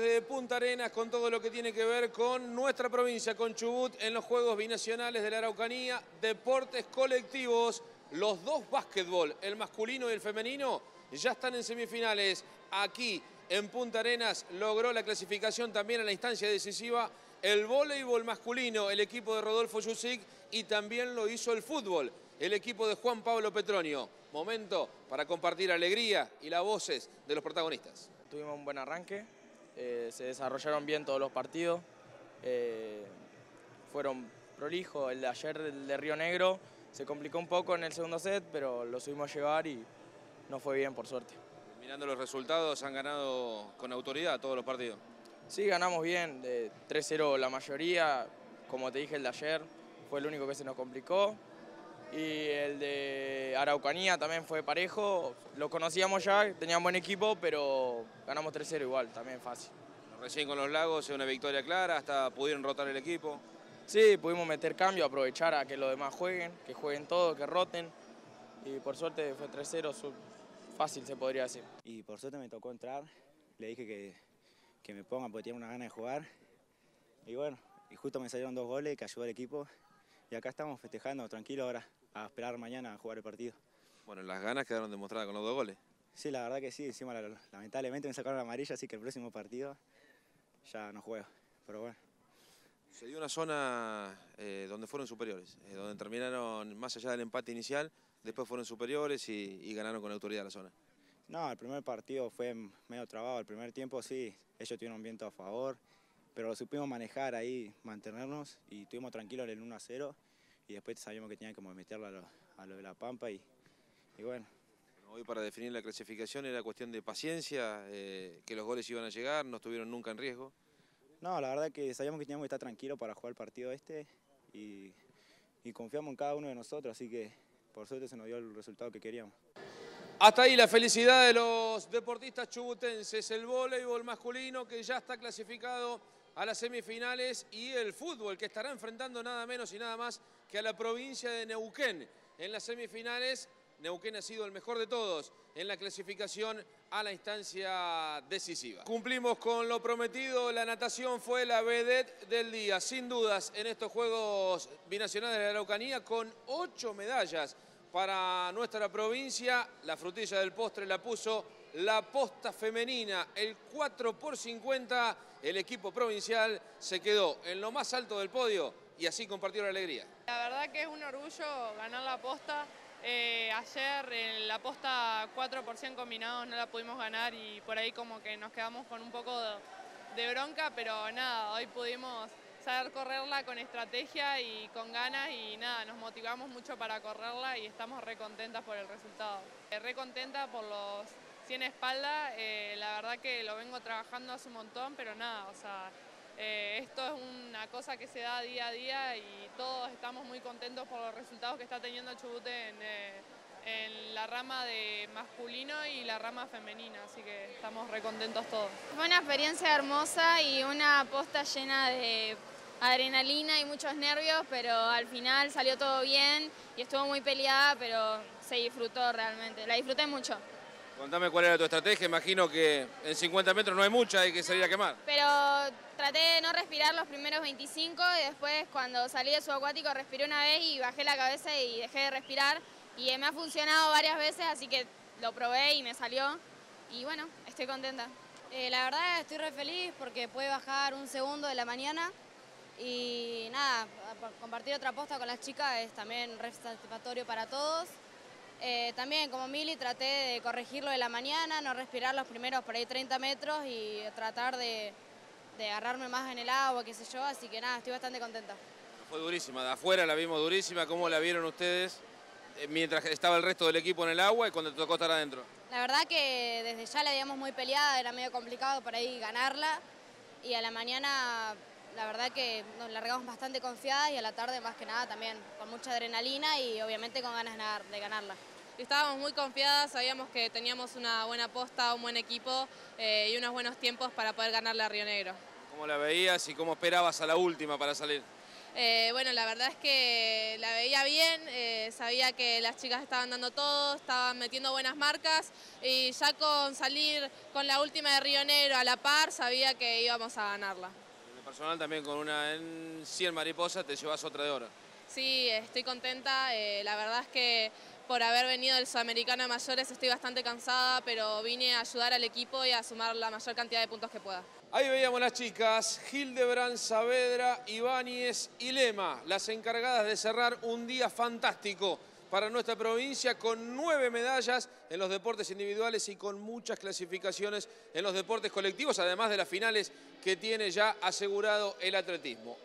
De Punta Arenas con todo lo que tiene que ver con nuestra provincia, con Chubut, en los Juegos Binacionales de la Araucanía, deportes colectivos, los dos básquetbol, el masculino y el femenino, ya están en semifinales. Aquí en Punta Arenas logró la clasificación también en la instancia decisiva el voleibol masculino, el equipo de Rodolfo Yusic y también lo hizo el fútbol, el equipo de Juan Pablo Petronio. Momento para compartir alegría y las voces de los protagonistas. Tuvimos un buen arranque, eh, se desarrollaron bien todos los partidos, eh, fueron prolijos, el de ayer, el de Río Negro, se complicó un poco en el segundo set, pero lo subimos a llevar y no fue bien por suerte. Mirando los resultados, han ganado con autoridad todos los partidos. Sí, ganamos bien, de 3-0 la mayoría, como te dije el de ayer, fue el único que se nos complicó. Y el de Araucanía también fue parejo, lo conocíamos ya, tenían buen equipo, pero ganamos 3-0 igual, también fácil. Recién con los Lagos, una victoria clara, hasta pudieron rotar el equipo. Sí, pudimos meter cambio, aprovechar a que los demás jueguen, que jueguen todo, que roten. Y por suerte fue 3-0, fácil se podría decir. Y por suerte me tocó entrar, le dije que, que me pongan porque tenía una gana de jugar. Y bueno, y justo me salieron dos goles que ayudó al equipo. Y acá estamos festejando, tranquilo ahora, a esperar mañana a jugar el partido. Bueno, las ganas quedaron demostradas con los dos goles. Sí, la verdad que sí, encima lamentablemente me sacaron la amarilla, así que el próximo partido ya no juego, pero bueno. Se dio una zona eh, donde fueron superiores, eh, donde terminaron más allá del empate inicial, después fueron superiores y, ganaron con autoridad la zona. No, el primer partido fue medio trabado, el primer tiempo sí, ellos tuvieron un viento a favor, pero lo supimos manejar ahí, mantenernos y estuvimos tranquilos en el 1 a 0 y después sabíamos que teníamos que meterlo a lo, de la Pampa y, bueno. Hoy para definir la clasificación era cuestión de paciencia, eh, que los goles iban a llegar, no estuvieron nunca en riesgo. No, la verdad que sabíamos que teníamos que estar tranquilos para jugar el partido este y, confiamos en cada uno de nosotros, así que por suerte se nos dio el resultado que queríamos. Hasta ahí la felicidad de los deportistas chubutenses, el voleibol masculino que ya está clasificado a las semifinales y el fútbol que estará enfrentando nada menos y nada más que a la provincia de Neuquén en las semifinales Neuquén ha sido el mejor de todos en la clasificación a la instancia decisiva. Cumplimos con lo prometido, la natación fue la vedette del día, sin dudas, en estos Juegos Binacionales de la Araucanía, con ocho medallas para nuestra provincia. La frutilla del postre la puso la posta femenina, el 4 por 50, el equipo provincial se quedó en lo más alto del podio y así compartió la alegría. La verdad que es un orgullo ganar la posta eh, ayer en la posta 4 por 100 combinados no la pudimos ganar y por ahí como que nos quedamos con un poco de, bronca, pero nada, hoy pudimos saber correrla con estrategia y con ganas y nada, nos motivamos mucho para correrla y estamos re contentas por el resultado. Eh, re contenta por los 100 espalda, eh, la verdad que lo vengo trabajando hace un montón, pero nada, o sea, eh, esto es una cosa que se da día a día y todos estamos muy contentos por los resultados que está teniendo Chubut en, eh, en la rama de masculino y la rama femenina, así que estamos recontentos todos. Fue una experiencia hermosa y una posta llena de adrenalina y muchos nervios, pero al final salió todo bien y estuvo muy peleada, pero se disfrutó realmente, la disfruté mucho. Contame cuál era tu estrategia, imagino que en 50 metros no hay mucha, hay que salir a quemar. Pero traté de no respirar los primeros 25 y después cuando salí de subacuático respiré una vez y bajé la cabeza y dejé de respirar y me ha funcionado varias veces, así que lo probé y me salió y bueno, estoy contenta. Eh, la verdad estoy re feliz porque pude bajar un segundo de la mañana y nada, compartir otra posta con las chicas es también re satisfactorio para todos. Eh, también como Mili traté de corregirlo de la mañana, no respirar los primeros por ahí 30 metros y tratar de, agarrarme más en el agua, qué sé yo, así que nada, estoy bastante contenta. Fue durísima, de afuera la vimos durísima, ¿cómo la vieron ustedes eh, mientras estaba el resto del equipo en el agua y cuando te tocó estar adentro? La verdad que desde ya la habíamos muy peleada, era medio complicado por ahí ganarla y a la mañana la verdad que nos largamos bastante confiadas y a la tarde más que nada también con mucha adrenalina y obviamente con ganas de ganarla. Estábamos muy confiadas, sabíamos que teníamos una buena posta, un buen equipo eh, y unos buenos tiempos para poder ganarle a Río Negro. ¿Cómo la veías y cómo esperabas a la última para salir? Eh, bueno, la verdad es que la veía bien, eh, sabía que las chicas estaban dando todo, estaban metiendo buenas marcas y ya con salir con la última de Río Negro a la par sabía que íbamos a ganarla. En el personal también con una en 100 mariposas te llevas otra de oro. Sí, estoy contenta, eh, la verdad es que por haber venido del Sudamericano de Mayores estoy bastante cansada, pero vine a ayudar al equipo y a sumar la mayor cantidad de puntos que pueda. Ahí veíamos las chicas, Hildebrand, Saavedra, Ibáñez y Lema, las encargadas de cerrar un día fantástico para nuestra provincia con nueve medallas en los deportes individuales y con muchas clasificaciones en los deportes colectivos, además de las finales que tiene ya asegurado el atletismo.